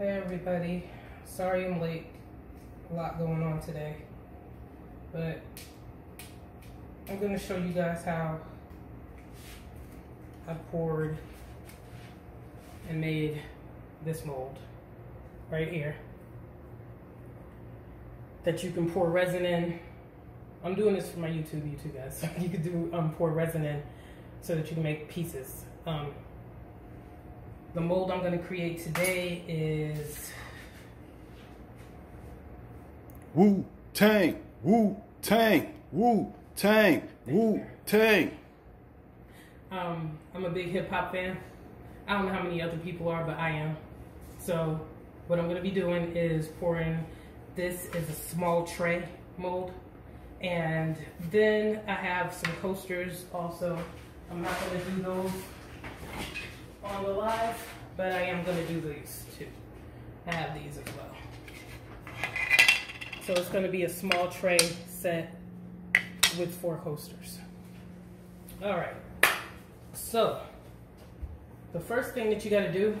Hey everybody, sorry I'm late. A lot going on today, but I'm to show you guys how I poured and made this mold right here that you can pour resin in. I'm doing this for my YouTube, YouTube guys. you could do um, pour resin in so that you can make pieces. Um, the mold I'm going to create today is Wu Tang, Wu Tang, Wu Tang, Wu Tang. Um, I'm a big hip hop fan. I don't know how many other people are, but I am. So what I'm gonna be doing is pouring, this is a small tray mold. And then I have some coasters also. I'm not gonna do those on the live, but I am gonna do these too. I have these as well. So it's gonna be a small tray set with four coasters. All right, so the first thing that you gotta do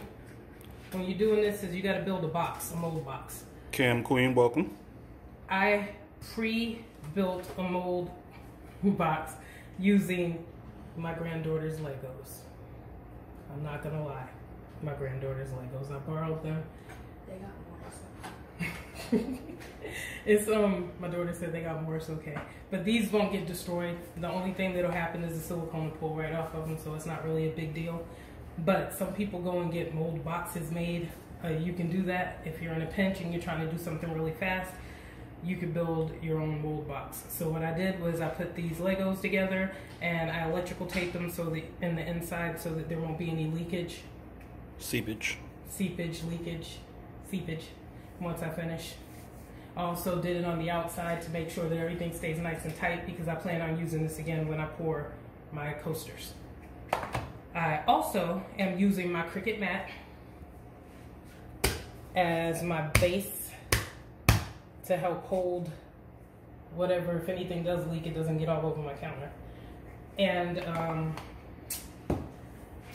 when you're doing this is you gotta build a box, a mold box. Cam Queen, welcome. I pre-built a mold box using my granddaughter's Legos. I'm not gonna lie, my granddaughter's Legos. I borrowed them. They got more. it's um my daughter said they got more it's okay but these won't get destroyed the only thing that'll happen is the silicone will pull right off of them so it's not really a big deal but some people go and get mold boxes made uh, you can do that if you're in a pinch and you're trying to do something really fast you could build your own mold box so what i did was i put these legos together and i electrical taped them so that in the inside so that there won't be any leakage Seepage. seepage, leakage, seepage once I finish. I also did it on the outside to make sure that everything stays nice and tight because I plan on using this again when I pour my coasters. I also am using my Cricut mat as my base to help hold whatever, if anything does leak, it doesn't get all over my counter. And um,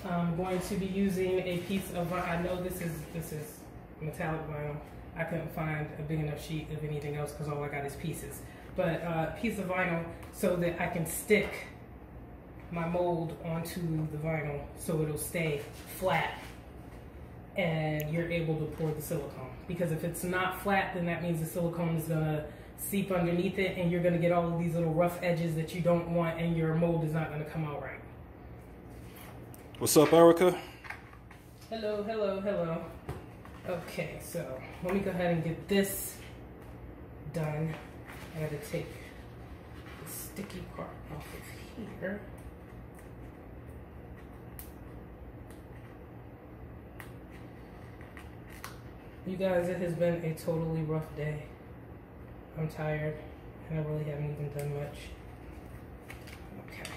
I'm going to be using a piece of, I know this is, this is metallic vinyl. I couldn't find a big enough sheet of anything else because all I got is pieces. But a uh, piece of vinyl so that I can stick my mold onto the vinyl so it'll stay flat and you're able to pour the silicone. Because if it's not flat, then that means the silicone is gonna seep underneath it and you're gonna get all of these little rough edges that you don't want and your mold is not gonna come out right. What's up, Erica? Hello, hello, hello. Okay, so let me go ahead and get this done. I gotta take the sticky part off of here. You guys, it has been a totally rough day. I'm tired, and I really haven't even done much. Okay.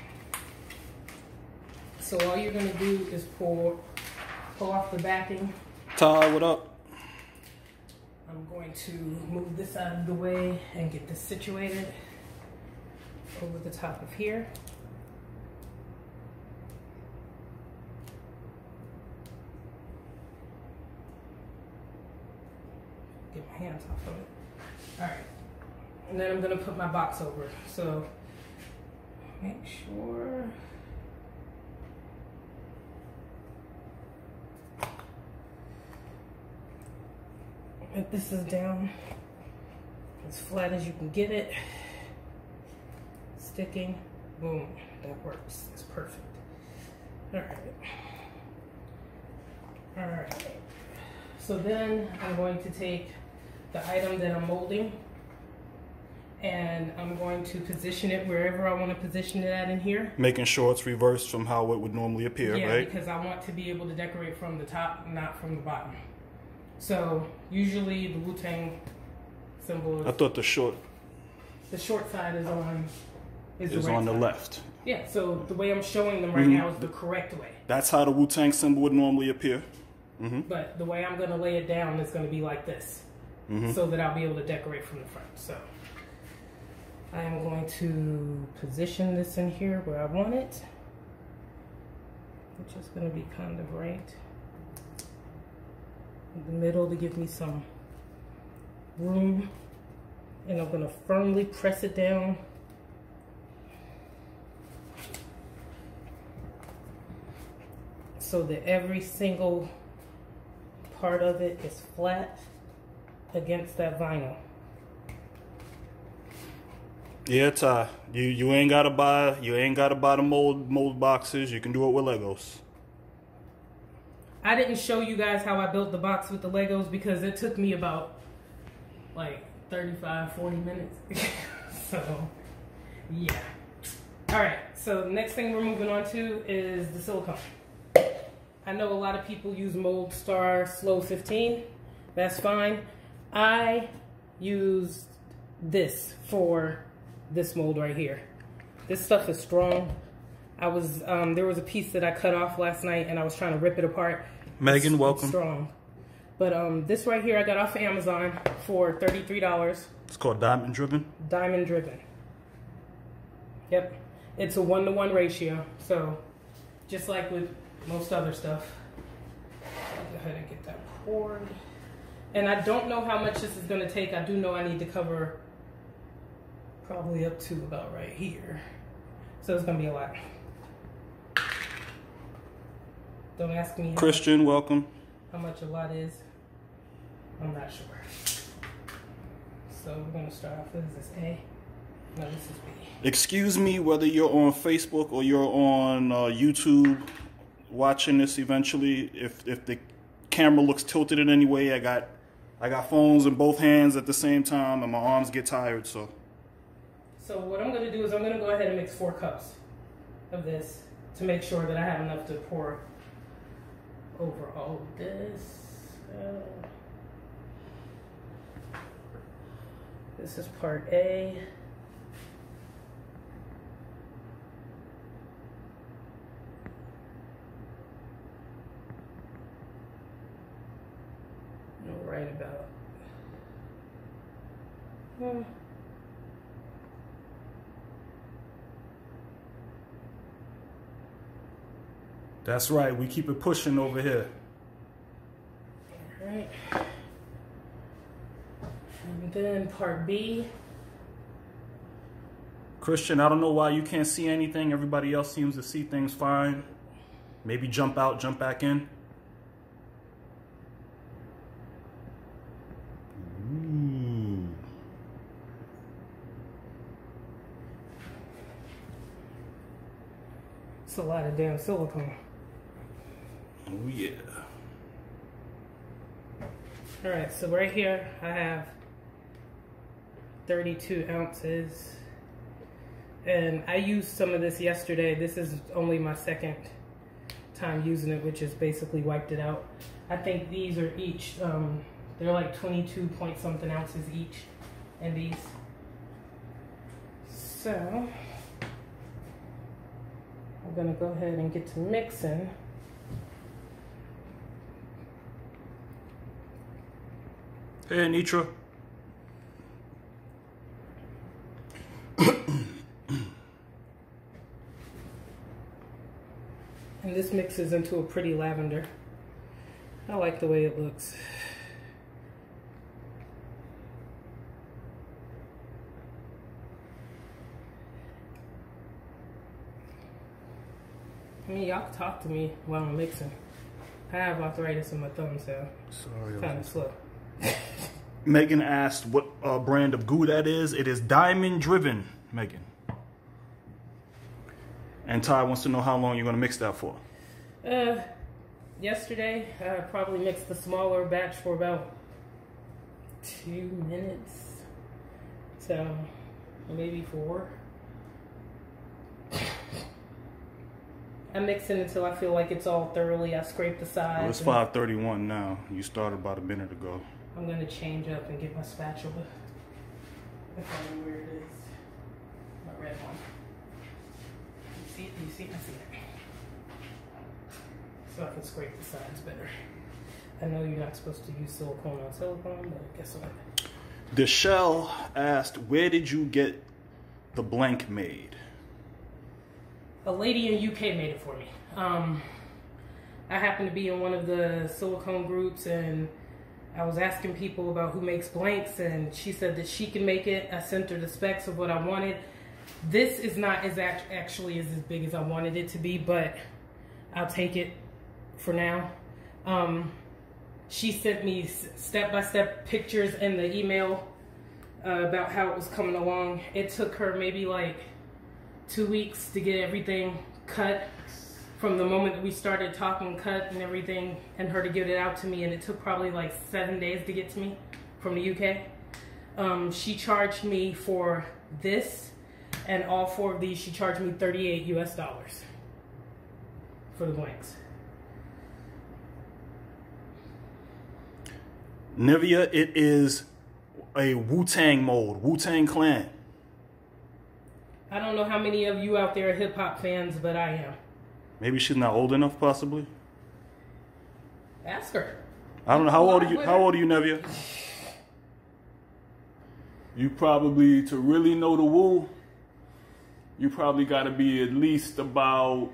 So all you're gonna do is pull, pull off the backing. Ty, what up? I'm going to move this out of the way and get this situated over the top of here. Hands off of it. All right. And then I'm gonna put my box over. So make sure. that this is down as flat as you can get it. Sticking, boom, that works. It's perfect. All right. All right. So then I'm going to take the item that I'm molding and I'm going to position it wherever I want to position it at in here. Making sure it's reversed from how it would normally appear, yeah, right? because I want to be able to decorate from the top, not from the bottom. So usually the Wu Tang symbol I thought the short the short side is on is, is the right on the side. left. Yeah, so the way I'm showing them right Mhm. now is the correct way. That's how the Wu Tang symbol would normally appear. hmm But the way I'm gonna lay it down is gonna be like this. Hmm So that I'll be able to decorate from the front. So I am going to position this in here where I want it. Which is gonna be kind of right in the middle to give me some room. And I'm gonna firmly press it down. So that every single part of it is flat against that vinyl. Yeah, Ty. You you ain't gotta buy you ain't gotta buy the mold mold boxes. You can do it with Legos. I didn't show you guys how I built the box with the Legos because it took me about like 35, 40 minutes. so, yeah. All right, so the next thing we're moving on to is the silicone. I know a lot of people use Mold Star Slow 15. That's fine. I used this for this mold right here. This stuff is strong. I was um, there was a piece that I cut off last night, and I was trying to rip it apart. Megan, It's welcome. Strong, but um, this right here I got off of Amazon for thirty three dollars. It's called diamond driven. Diamond driven. Yep, it's a one to one ratio. So, just like with most other stuff, go ahead and get that poured. And I don't know how much this is going to take. I do know I need to cover probably up to about right here. So it's going to be a lot. Don't ask me how, Christian, welcome. how much a lot is. I'm not sure. So we're going to start off with this A? No, this is B. Excuse me whether you're on Facebook or you're on uh, YouTube watching this eventually. If if the camera looks tilted in any way, I got I got phones in both hands at the same time and my arms get tired, so So what I'm to do is I'm to go ahead and mix four cups of this to make sure that I have enough to pour over all this. Uh, this is part A. No, right about. Hmm. that's right. We keep it pushing over here. Alright. And then part B. Christian, I don't know why you can't see anything. Everybody else seems to see things fine. Maybe jump out, jump back in. It's a lot of damn silicone. Oh yeah. Alright, so right here I have 32 ounces. And I used some of this yesterday. This is only my second time using it, which is basically wiped it out. I think these are each, um, they're like 22 point something ounces each and these. So, gonna go ahead and get to mixing. Hey, Nitra. And this mixes into a pretty lavender. I like the way it looks. Mean, y'all can talk to me while I'm mixing. I have arthritis in my thumb, so Sorry. kind of slow. Megan asked what uh, brand of goo that is. It is diamond driven, Megan. And Ty wants to know how long you're going to mix that for. Uh, yesterday, I probably mixed the smaller batch for about two minutes. So, maybe four. I mix it until I feel like it's all thoroughly. I scrape the sides. Well, it's 5:31 now. You started about a minute ago. I'm gonna change up and get my spatula. If I know where it is. My red one. You see it? You see it? I see it. So I can scrape the sides better. I know you're not supposed to use silicone on silicone, but guess what? Deshelle asked, "Where did you get the blank made?" A lady in UK made it for me. Um, I happened to be in one of the silicone groups, and I was asking people about who makes blanks, and she said that she can make it. I sent her the specs of what I wanted. This is not as act- actually as as big as I wanted it to be, but I'll take it for now. Um, she sent me step by step pictures in the email uh, about how it was coming along. It took her maybe like two weeks to get everything cut. From the moment that we started talking cut and everything and her to get it out to me and it took probably like seven days to get to me from the uk um, she charged me for this and all four of these she charged me 38 us dollars for the blanks. Nivea, it is a Wu Tang mode, Wu Tang Clan. I don't know how many of you out there are hip-hop fans but i am Maybe she's not old enough, possibly. ask her I don't know. How old are you? How old are you, Nevia? You probably to really know the Wu. You probably got to be at least about.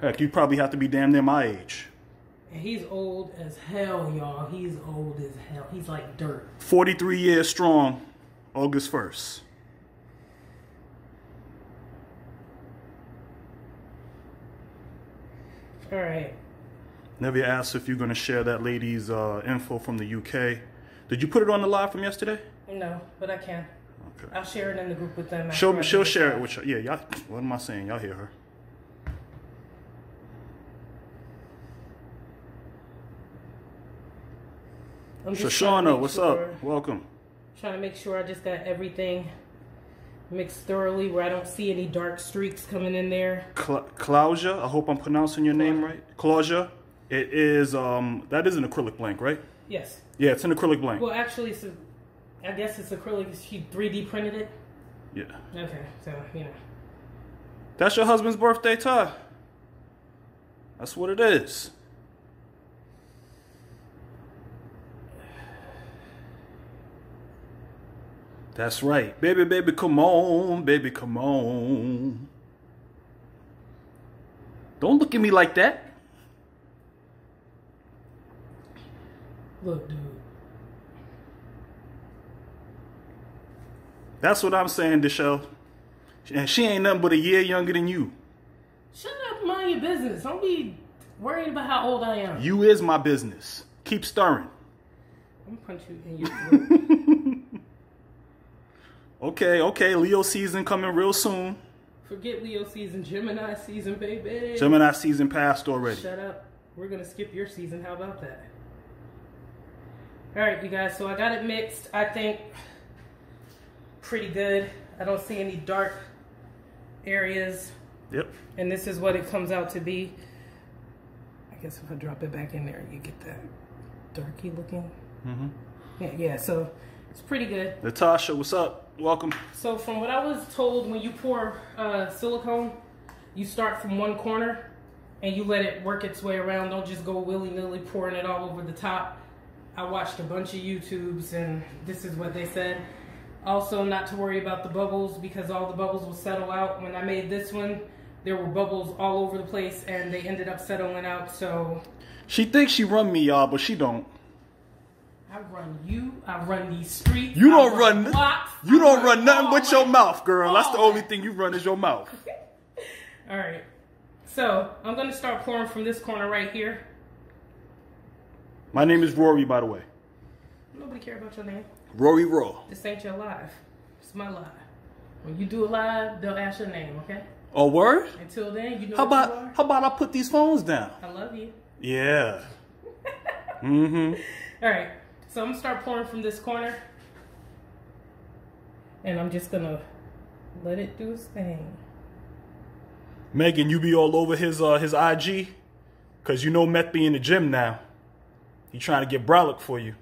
Heck, you probably have to be damn near my age. And he's old as hell y'all he's old as hell he's like dirt 43 years strong, August 1st. all right Nevia asked if you're going to share that lady's uh, info from the UK. Did you put it on the live from yesterday? no but i can Okay. i'll share it in the group with them She'll, she'll share it with you. Yeah, y'all, what am I saying? Y'all hear her. I'm Shoshana, what's sure- up? Welcome. Trying to make sure I just got everything mixed thoroughly where I don't see any dark streaks coming in there. Cla- Claudia, I hope I'm pronouncing your name right. Claudia, it is, um, that is an acrylic blank, right? Yes. Yeah, it's an acrylic blank. Well, actually, it's a, I guess it's acrylic. She 3D printed it. Yeah. Okay, so, you know. That's your husband's birthday, Ty. That's what it is. That's right. Baby, baby, come on. Baby, come on. Don't look at me like that. Look, dude. That's what I'm saying, Deshelle. And she ain't nothing but a year younger than you. Shut up mind your business. Don't be worried about how old I am. You is my business. Keep stirring. I'm gonna punch you in your throat. Okay, okay. Leo season coming real soon. Forget Leo season, Gemini season, baby. Gemini season passed already. Shut up. We're gonna skip your season. How about that? All right, you guys. So I got it mixed. I think pretty good. I don't see any dark areas, Yep. and this is what it comes out to be. I guess if I drop it back in there, you get that darky looking. Mm-hmm. Yeah, yeah. So it's pretty good. Natasha, what's up? Welcome. So from what I was told, when you pour uh, silicone, you start from one corner and you let it work its way around. Don't just go willy nilly pouring it all over the top. I watched a bunch of YouTubes and this is what they said. Also, not to worry about the bubbles because all the bubbles will settle out. When I made this one, there were bubbles all over the place and they ended up settling out. So She thinks she run me, y'all, but she don't. I run you. I run these streets. You don't run. blocks, You I don't run nothing but your mouth, girl. That's the only thing you run is your mouth. All right. So I'm gonna start pouring from this corner right here. My name is Rory, by the way. Nobody care about your name. Rory Raw. This ain't your live. It's my live. When you do a live, they'll ask your name, okay? Oh, word? Until then, you know How what you about are. how about I put these phones down? I love you. Yeah. Mm-hmm. All right. So I'm gonna start pouring from this corner, and I'm just gonna let it do its thing. Megan, you be all over his uh his IG, cause you know Meth be in the gym now. He trying to get brolic for you.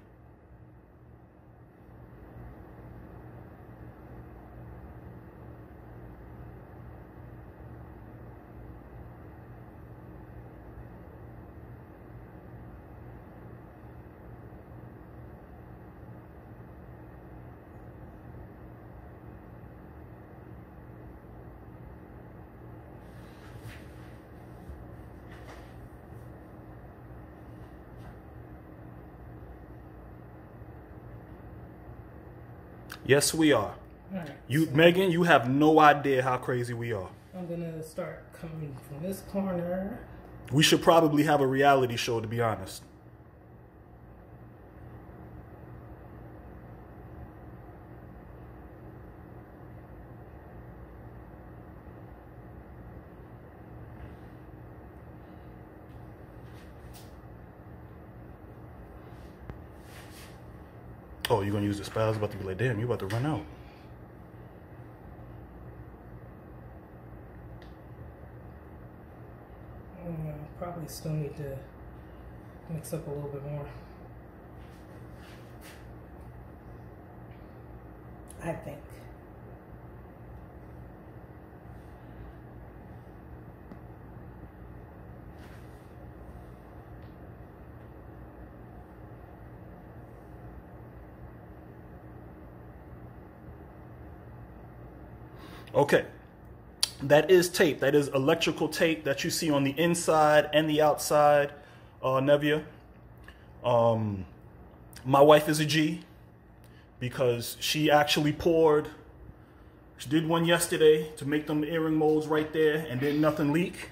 Yes, we are. Right. You, Megan, you have no idea how crazy we are. I'm gonna start coming from this corner. We should probably have a reality show, to be honest. Oh, you're gonna use the spell? About to be like, damn, you about to run out. Mm, probably still need to mix up a little bit more. I think. Okay. That is tape. That is electrical tape that you see on the inside and the outside, uh, Nevia. Um, my wife is a G because she actually poured. She did one yesterday to make them earring molds right there, and didn't nothing leak.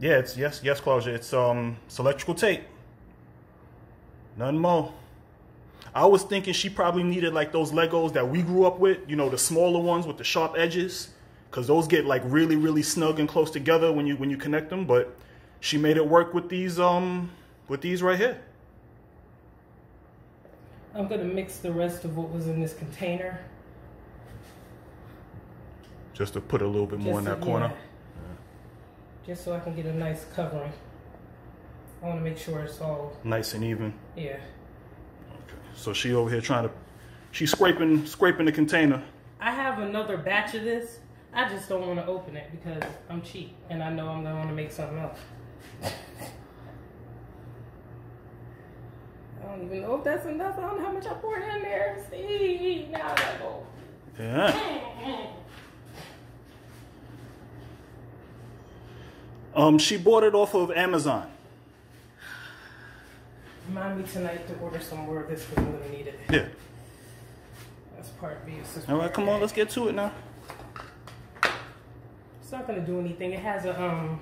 Yeah, it's yes, yes, Claudia. It's um, it's electrical tape. None more. I was thinking she probably needed like those Legos that we grew up with, you know, the smaller ones with the sharp edges, because those get like really, really snug and close together when you when you connect them. But she made it work with these um with these right here. I'm gonna mix the rest of what was in this container. Just to put a little bit more in that so- corner. yeah. Just so I can get a nice covering. I want to make sure it's all Nice and even. yeah. So she over here trying to, she's scraping scraping the container. I have another batch of this. I just don't want to open it because I'm cheap and I know I'm gonna want to make something else. I don't even know if that's enough. I don't know how much I poured in there. See, now I gotta go. Yeah. Um, she bought it off of Amazon. Remind me tonight to order some more of this because I'm gonna need it. Yeah. That's part B. All right, come on, let's get to it now. It's not gonna do anything. It has a um.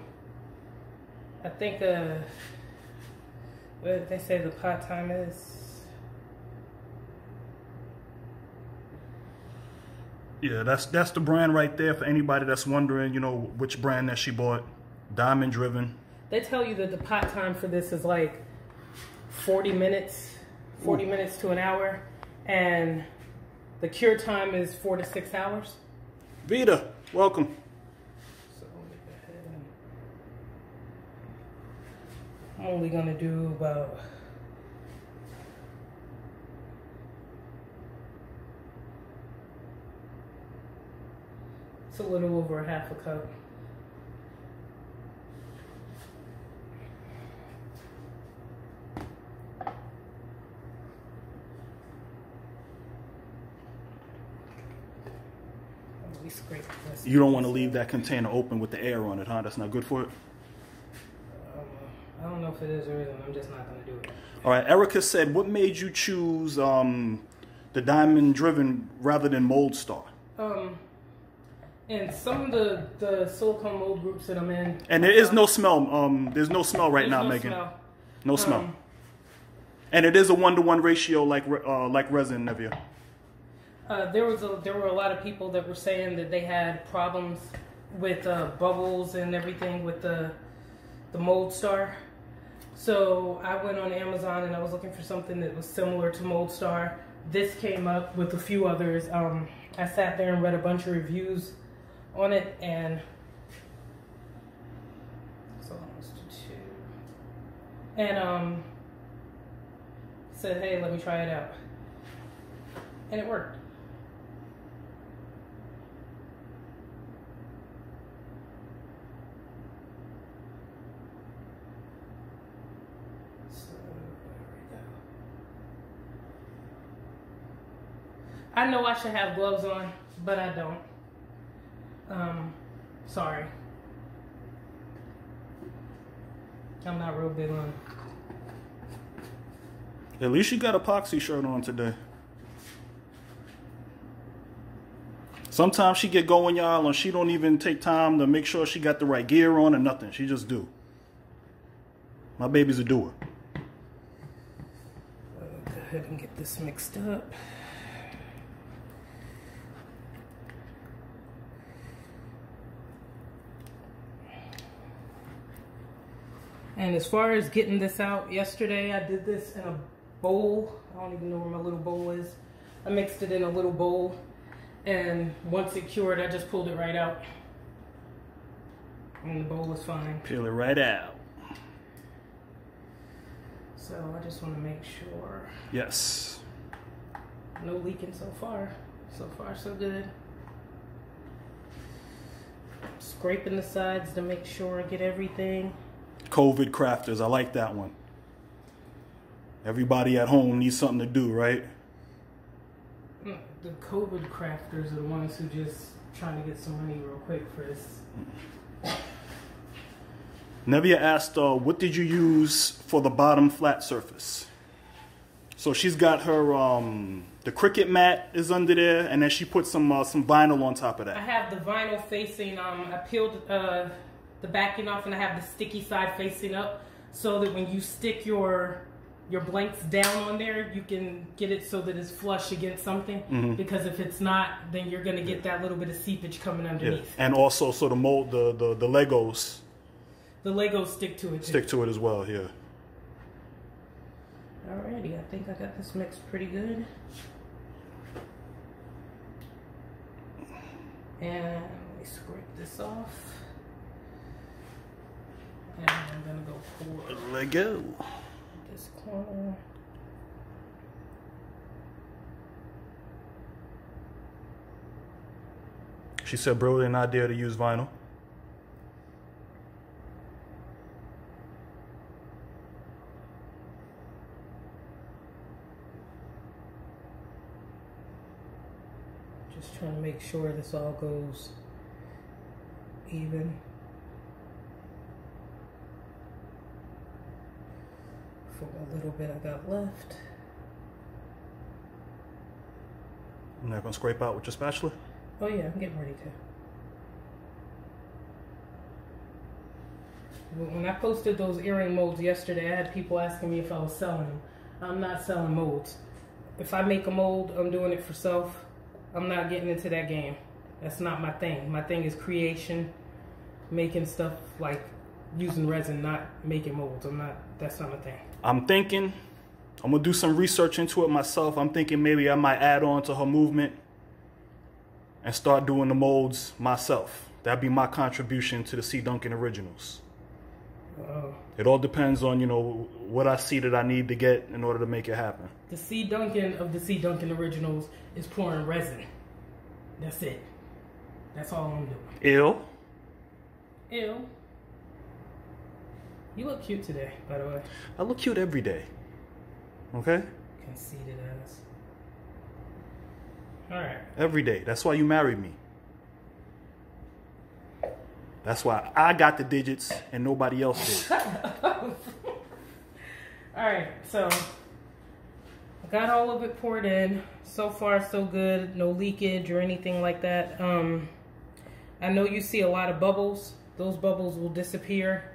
I think uh. What did they say the pot time is? Yeah, that's that's the brand right there for anybody that's wondering, you know, which brand that she bought. Diamond driven. They tell you that the pot time for this is like 40 minutes, 40 minutes to an hour, and the cure time is four to six hours. Vita, welcome. So let me go ahead and- I'm only gonna do about. It's a little over a half a cup. Oh, We scraped this. You don't want to leave that container open with the air on it, huh? That's not good for it. I don't know if it is or isn't. I'm just not gonna do it. All right, Erica said, what made you choose um, the diamond driven rather than Mold Star? Um, and some of the the silicone mold groups that I'm in. And there is no smell. Um, there's no smell right now, no Megan. smell. No smell. Um, and it is a one to one ratio, like uh, like resin, Nevia. Uh, there was a, there were a lot of people that were saying that they had problems with uh, bubbles and everything with the the mold star. So I went on Amazon and I was looking for something that was similar to Mold Star. This came up with a few others. Um, I sat there and read a bunch of reviews on it and so almost two. And um, said, hey, let me try it out, and it worked. So, there we go. I know I should have gloves on, but I don't. Um, sorry. I'm not real big on. At least you got a epoxy shirt on today. Sometimes she get going, y'all, and she don't even take time to make sure she got the right gear on or nothing. She just do. My baby's a doer. Go ahead and get this mixed up. And as far as getting this out, yesterday I did this in a bowl. I don't even know where my little bowl is. I mixed it in a little bowl. And once it cured, I just pulled it right out. And the bowl was fine. Peel it right out. So I just want to make sure Yes. no leaking so far. So far, so good. Scraping the sides to make sure I get everything. COVID crafters. I like that one. Everybody at home needs something to do, right? The COVID crafters are the ones who just trying to get some money real quick for this. Nevia asked, uh, what did you use for the bottom flat surface? So she's got her, um, the Cricut mat is under there, and then she put some uh, some vinyl on top of that. I have the vinyl facing, um, I peeled uh, the backing off and I have the sticky side facing up so that when you stick your your blanks down on there, you can get it so that it's flush against something. Mm-hmm. Because if it's not, then you're gonna get that little bit of seepage coming Yeah. underneath. And also, so the mold, the, the, the Legos The Legos stick to it. Too. stick to it as well, yeah. Alrighty, I think I got this mixed pretty good. And let me scrape this off. And I'm gonna go pour Lego. this corner. She said, brilliant idea to use vinyl. Just trying to make sure this all goes even. For a little bit I got left. I'm not gonna scrape out with your spatula. Oh yeah, I'm getting ready to. When I posted those earring molds yesterday, I had people asking me if I was selling them. I'm not selling molds. If I make a mold, I'm doing it for self. I'm not getting into that game. That's not my thing. My thing is creation, making stuff like using resin, not making molds. I'm not. That's not my thing. I'm thinking I'm gonna do some research into it myself. I'm thinking maybe I might add on to her movement and start doing the molds myself. That'd be my contribution to the C Duncan originals. Oh, It all depends on, you know, what I see that I need to get in order to make it happen. the C Duncan of the C Duncan originals is pouring resin. That's it. That's all I'm doing. Ill. Ew. You look cute today, by the way. I look cute every day. Okay? Conceited ass. Alright. Every day. That's why you married me. That's why I got the digits and nobody else did. Alright, so I got all of it poured in. So far so good. No leakage or anything like that. Um I know you see a lot of bubbles. Those bubbles will disappear.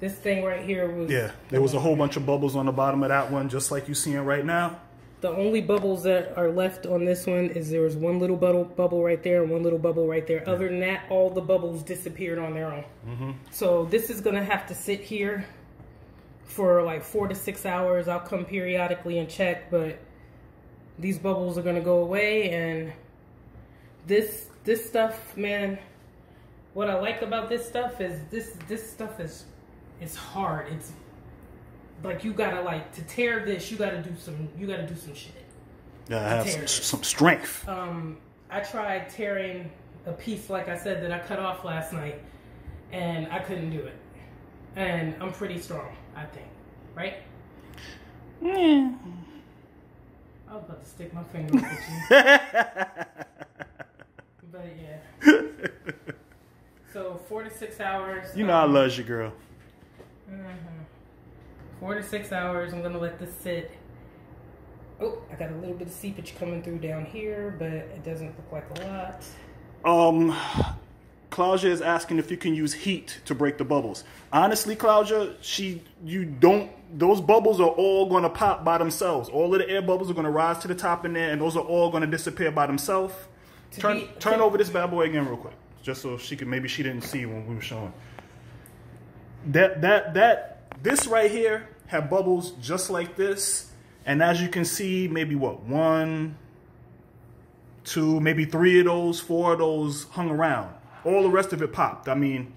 This thing right here was Yeah, there was a whole bunch of bubbles on the bottom of that one, just like you seeing right now. The only bubbles that are left on this one is there was one little bubble, bubble right there and one little bubble right there. Other than that, all the bubbles disappeared on their own. Mm-hmm. So this is gonna have to sit here for like four to six hours. I'll come periodically and check, but these bubbles are gonna go away. And this this stuff, man, what I like about this stuff is this this stuff is is hard. It's like you gotta like to tear this, you gotta do some you gotta do some shit. Yeah, I have some, some strength. Um, I tried tearing a piece, like I said, that I cut off last night, and I couldn't do it. And I'm pretty strong, I think, right? Yeah. I was about to stick my finger up at you, but yeah. So four to six hours. You know I um, love you, girl. Four to six hours. I'm gonna let this sit. Oh, I got a little bit of seepage coming through down here, but it doesn't look like a lot. Um, Claudia is asking if you can use heat to break the bubbles. Honestly, Claudia, she you don't. Those bubbles are all going to pop by themselves. All of the air bubbles are going to rise to the top in there, and those are all going to disappear by themselves. Turn be- turn over this bad boy again real quick, just so she could maybe she didn't see when we were showing. That that that this right here have bubbles just like this, and as you can see, maybe what one, two, maybe three of those, four of those hung around. All the rest of it popped. I mean,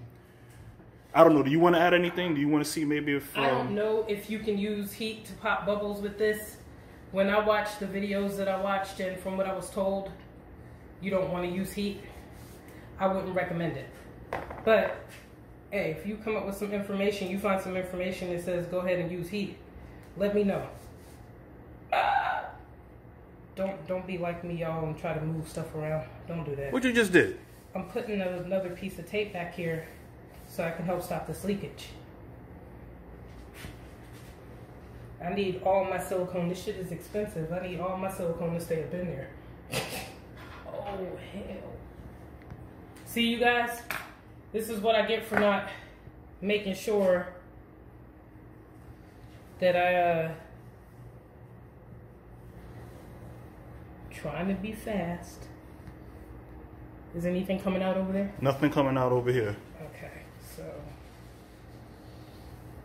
I don't know. Do you want to add anything? Do you want to see maybe if I don't um, know if you can use heat to pop bubbles with this. When I watched the videos that I watched, and from what I was told, you don't want to use heat. I wouldn't recommend it. But hey, if you come up with some information, you find some information that says go ahead and use heat, let me know. Don't don't be like me, y'all, and try to move stuff around. Don't do that. what you just did? I'm putting another piece of tape back here so I can help stop this leakage. I need all my silicone. This shit is expensive. I need all my silicone to stay up in there. oh, hell. See, you guys? This is what I get for not making sure that I, uh, trying to be fast. Is anything coming out over there? Nothing coming out over here. Okay, so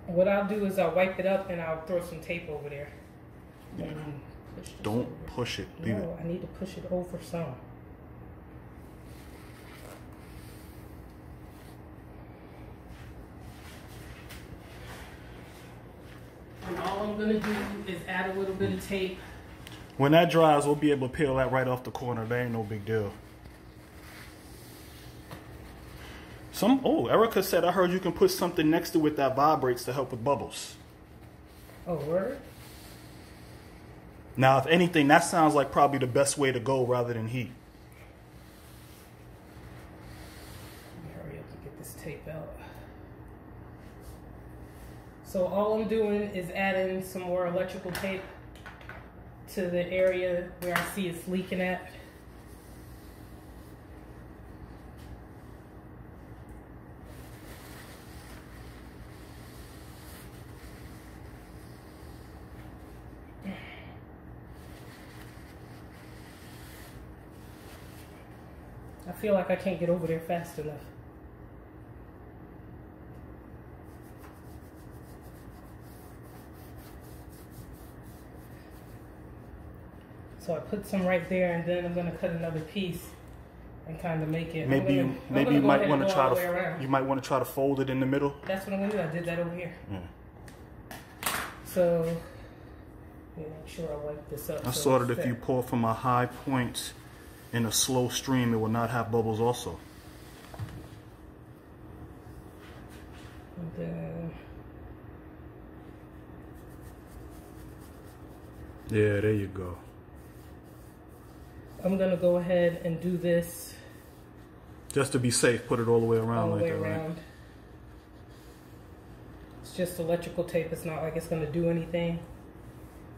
what I'll do is I'll wipe it up and I'll throw some tape over there. And push Don't over. push it. Leave it. No, I need to push it over some. And all I'm gonna do is add a little bit of tape. When that dries, we'll be able to peel that right off the corner. That ain't no big deal. Some oh, Erica said I heard you can put something next to it that vibrates to help with bubbles. Oh, word? Now, if anything, that sounds like probably the best way to go rather than heat. Let me hurry up and get this tape out. So all I'm doing is adding some more electrical tape to the area where I see it's leaking at. I feel like I can't get over there fast enough. So I put some right there, and then I'm gonna cut another piece and kind of make it. Maybe gonna- you maybe you might want to try to the way around. you might want to try to fold it in the middle. That's what I'm gonna do. I did that over here. Yeah. So let me make sure I wipe this up. I so saw that if you set. pour from a high point in a slow stream, it will not have bubbles. Also, And then yeah, there you go. I'm gonna go ahead and do this Just to be safe, put it all the way around all the like way that, right? around. It's just electrical tape. It's not like it's gonna do anything.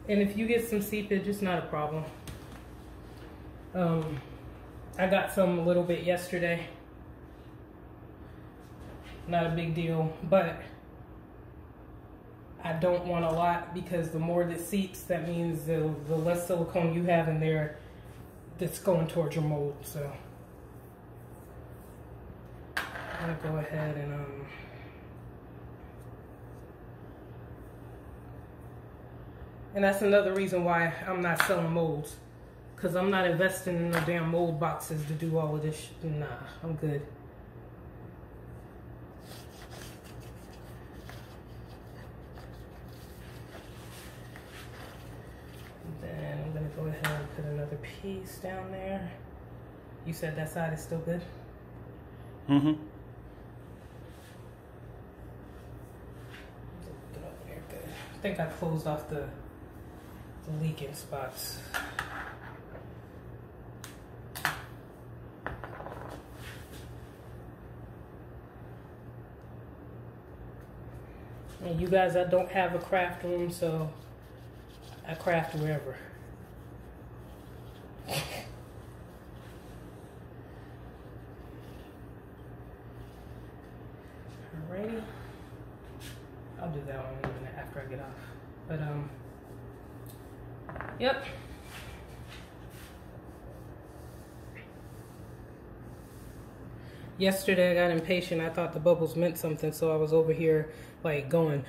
And if you get some seepage, it's not a problem. Um, I got some a little bit yesterday. Not a big deal, but I don't want a lot because the more that seeps, that means the, the less silicone you have in there that's going towards your mold. So I'm gonna go ahead and um and that's another reason why I'm not selling molds because I'm not investing in no damn mold boxes to do all of this. Nah, I'm good. And Then I'm gonna go ahead and put another piece down there. You said that side is still good. Mm-hmm. Get over there. I think I closed off the, the leaking spots. And you guys, I don't have a craft room, so I craft wherever. do that one in a minute after I get off. But um, yep. Yesterday I got impatient. I thought the bubbles meant something, so I was over here like going.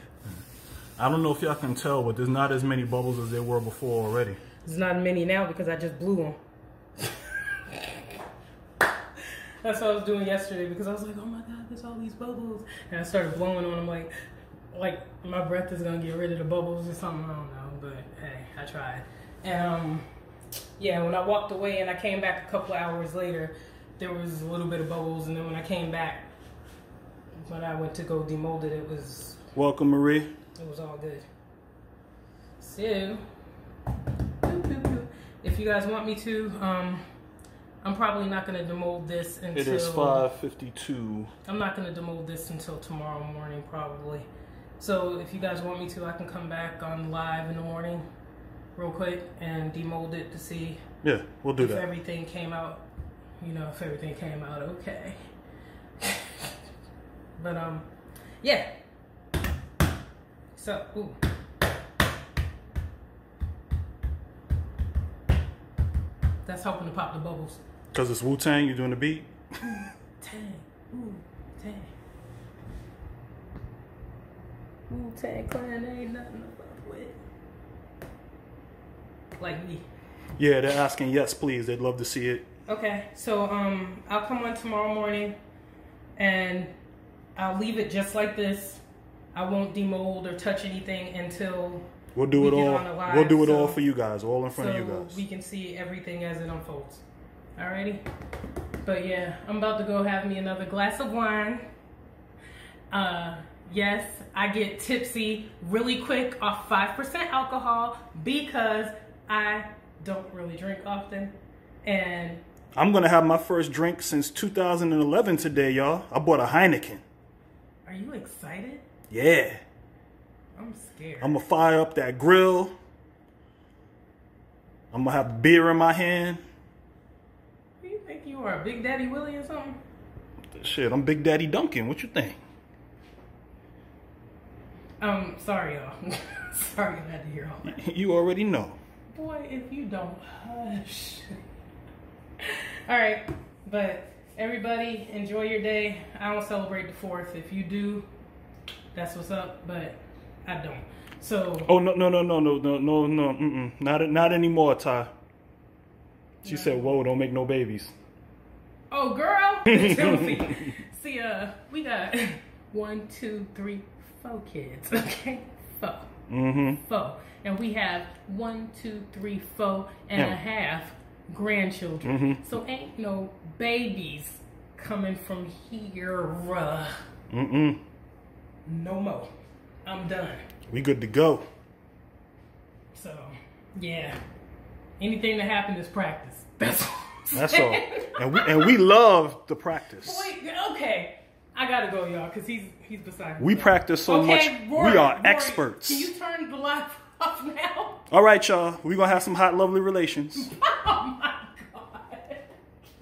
I don't know if y'all can tell, but there's not as many bubbles as there were before already. There's not many now because I just blew them. That's what I was doing yesterday because I was like, oh my god, there's all these bubbles, and I started blowing on them like, like my breath is gonna get rid of the bubbles or something. I don't know, but hey, I tried. And um, yeah, when I walked away and I came back a couple hours later, there was a little bit of bubbles, and then when I came back, when I went to go demold it, it was Welcome, Marie. it was all good. So, if you guys want me to, um, I'm probably not going to demold this until. It is 5:52. I'm not going to demold this until tomorrow morning, probably. So, if you guys want me to, I can come back on live in the morning, real quick, and demold it to see Yeah, we'll do if that. everything came out. You know, if everything came out okay. but um, yeah. So, ooh. That's helping to pop the bubbles. Cause it's Wu Tang. You're doing the beat. Tang, ooh, tang. Wu Tang Clan ain't nothing to fuck with. Like me. Yeah, they're asking yes, please. They'd love to see it. Okay, so um, I'll come on tomorrow morning, and I'll leave it just like this. I won't demold or touch anything until We'll do We it get all. on the live, we'll do it all for you guys, all in front so of you guys. we can see everything as it unfolds. Alrighty, but yeah, I'm about to go have me another glass of wine. Uh, yes, I get tipsy really quick off five percent alcohol because I don't really drink often, and I'm gonna have my first drink since 2011 today, y'all. I bought a Heineken. are you excited? Yeah, I'm scared. I'm gonna fire up that grill. I'm gonna have beer in my hand. Do you think you are, Big Daddy Willie or something? Shit, I'm Big Daddy Duncan. What you think? Um, sorry y'all. sorry I had to hear all that. You already know. Boy, if you don't hush. All right, but everybody enjoy your day. I don't celebrate the fourth. If you do, that's what's up. But I don't. So Oh no no no no no no no no mm-mm. not not anymore, Ty. She said, "Whoa, don't make no babies." Oh, girl. Timothy. See, uh, we got one, two, three, four kids. Okay, four, Mm-hmm. four, and we have one, two, three, four and a half grandchildren. Mhm. So ain't no babies coming from here. Mm-mm. No more. I'm done. We good to go. So, yeah. Anything that happened is practice. That's all. That's all. And we and we love the practice. Wait, okay. I gotta go, y'all, because he's he's beside me. We practice so Okay, much. Rory, we are Rory, experts. Can you turn the light off now? All right, y'all. We're gonna have some hot, lovely relations. Oh my god.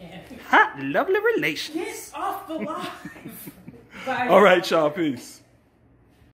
Can't. Hot, lovely relations. Get off the live. All right, y'all. Peace.